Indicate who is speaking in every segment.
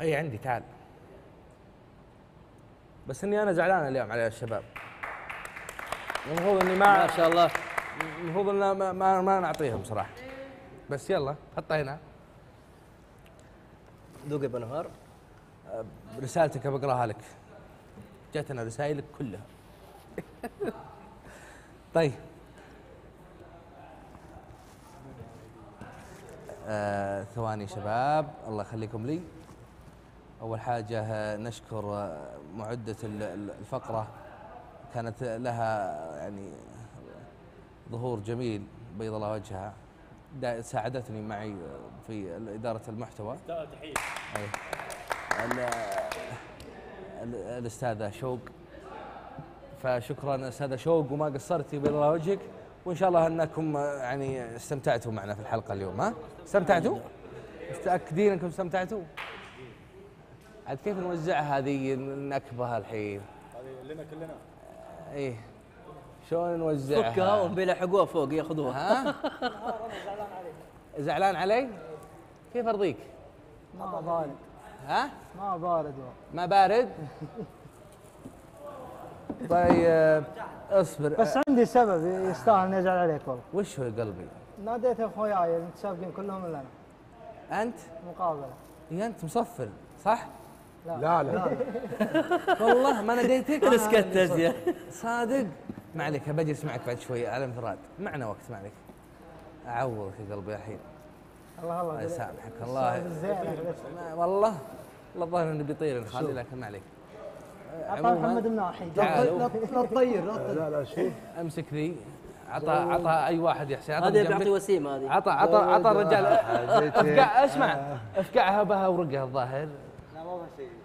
Speaker 1: اي عندي تعال. بس إني أنا زعلان اليوم على الشباب. المفروض إني ما
Speaker 2: ما شاء الله.
Speaker 1: المفروض ان ما, ما, ما نعطيهم صراحة. بس يلا حطها هنا.
Speaker 2: ذوق يا بنهار
Speaker 1: رسالتك بقراها لك. جاتنا رسائلك كلها. طيب. آه ثواني شباب. الله يخليكم لي. أول حاجة آه، نشكر آه، معدة ال- ال- الفقرة. كانت لها يعني ظهور جميل بيض الله وجهها. ساعدتني معي آه، في إدارة المحتوى. تحية. ال- الأستاذة شوق. فشكرا أستاذة شوق وما قصرتي بيض الله وجهك. وإن شاء الله أنكم آه، يعني استمتعتوا معنا في الحلقة اليوم ها؟ استمتعتوا؟ متأكدين أنكم استمتعتوا؟ عاد كيف نوزعها هذه النكبة الحين هذه لنا كلنا. إيه. شلون نوزعها؟
Speaker 2: فكها وهم بيلحقوها فوق ياخذوها
Speaker 1: ها؟ زعلان علي؟ كيف أرضيك؟
Speaker 3: ما بارد.
Speaker 1: ها؟
Speaker 3: ما بارد.
Speaker 1: ما بارد؟ طيب اصبر.
Speaker 3: بس عندي سبب يستاهل إني أزعل عليك والله.
Speaker 1: وش هو يا قلبي؟
Speaker 3: ناديت أخوياي المتسابقين كلهم الا أنا
Speaker 1: أنت؟
Speaker 3: مقابلة.
Speaker 1: يا أنت مصفر صح؟
Speaker 4: لا. لا
Speaker 1: والله ما ناديتك
Speaker 2: أنا سكت ازياء
Speaker 1: صادق. ما عليك بجلس معك بعد شوي. على انفراد. معنا وقت ما عليك. اعوضك يا قلبي الحين
Speaker 3: الله الله.
Speaker 1: الله يسامحك. الله. والله. والله الظاهر إنه بيطير نخلي لكن ما عليك.
Speaker 3: عطى محمد مناحي
Speaker 1: تعالوا
Speaker 3: لا تطير لا
Speaker 4: لا لا شوف.
Speaker 1: أمسك ذي عطى عطى أي واحد يا حسين عطى
Speaker 2: هذه. بيعطي وسيم هذه.
Speaker 1: عطى عطى عطى الرجال. افقع اسمع. افقعها بها ورقه الظاهر.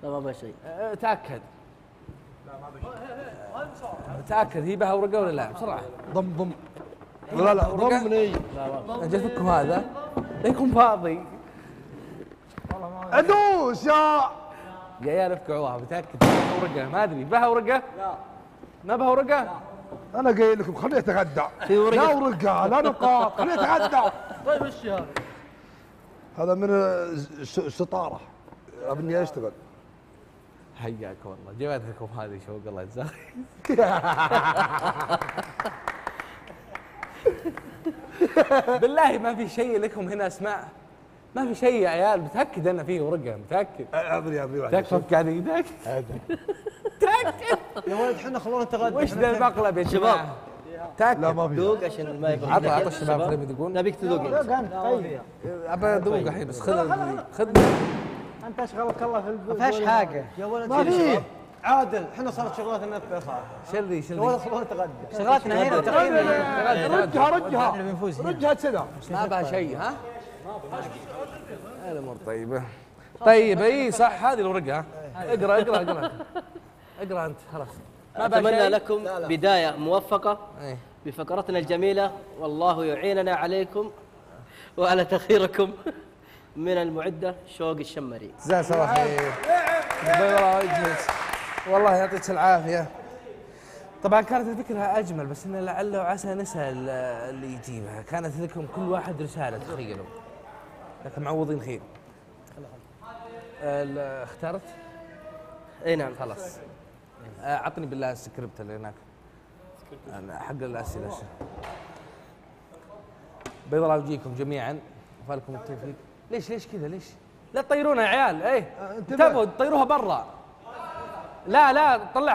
Speaker 2: لا ما بها شيء.
Speaker 1: أه، تأكد. تأكد هي بها ورقة ولا لا؟ بسرعة.
Speaker 4: ضم ضم. لا لا ضمني.
Speaker 1: أجل فكم هذا. لا يكون فاضي.
Speaker 3: ما
Speaker 4: ادوس يا
Speaker 1: يا عيال افقعوها بتاكد بها ورقة. ما أدري بها ورقة؟ لا. ما بها ورقة؟
Speaker 4: أنا قايل لكم خليه يتغدى.
Speaker 2: لا ورقة
Speaker 4: لا نقاط. خليه يتغدى
Speaker 3: طيب إيش هذا؟
Speaker 4: هذا من الس- السطاره أبني اشتغل
Speaker 1: حياك والله. جبت لكم هذه شوق الله يجزاك بالله ما في شيء لكم هنا اسماء ما في شيء يا عيال متأكد أنا فيه ورقة متأكد.
Speaker 4: أبني أبني واحد.
Speaker 1: تكفى فك على إيدك تأكد.
Speaker 3: يا ولد إحنا خلونا نتغدى.
Speaker 1: وش ذا المقلب يا
Speaker 2: شباب.
Speaker 1: تأكد.
Speaker 4: لا ما في.
Speaker 2: ذوق عشان ما يبغى
Speaker 1: عطى عطى الشباب خليهم يذوقون
Speaker 2: نبيك تذوق. انت
Speaker 3: طيب
Speaker 1: أبى أذوق الحين بس خذ خذ
Speaker 3: أنت اشغلك الله في البيت
Speaker 5: ما فيش حاجة.
Speaker 3: يا ولد
Speaker 4: ما في.
Speaker 5: عادل إحنا صارت شغلاتنا في صار.
Speaker 1: شلي
Speaker 5: يا ولد
Speaker 1: شلي
Speaker 5: خلونا نتغدى شغلاتنا هنا تقريبا.
Speaker 4: رجها رجها.
Speaker 5: إحنا بنفوز هنا
Speaker 4: رجها كذا
Speaker 1: ما بها شيء ها؟ الأمور طيبة. طيب إي صح. هذه الورقه ها اقرأ اقرأ اقرأ. اقرأ أنت خلاص. أتمنى؟
Speaker 2: لكم بداية
Speaker 1: موفقة.
Speaker 2: بفقرتنا الجميلة. والله يعيننا عليكم. وعلى تخيركم من المعدة شوق الشمري.
Speaker 1: جزاك الله خير. بيض الله وجهك والله يعطيك العافية. طبعا كانت الفكرة أجمل بس إنه لعل وعسى نسال اللي يجيبها. كانت لكم كل واحد رسالة تخيلوا. لكن معوضين خير. اخترت؟
Speaker 2: إي نعم.
Speaker 1: خلاص. آه، عطني بالله السكريبت اللي هناك. حق الأسئلة. بيض الله وجيكم جميعا. وفالكم التوفيق. ليش ليش كذا؟ ليش؟ لا تطيرونا يا عيال إيه. انتبهوا تطيروها برا. لا لا طلع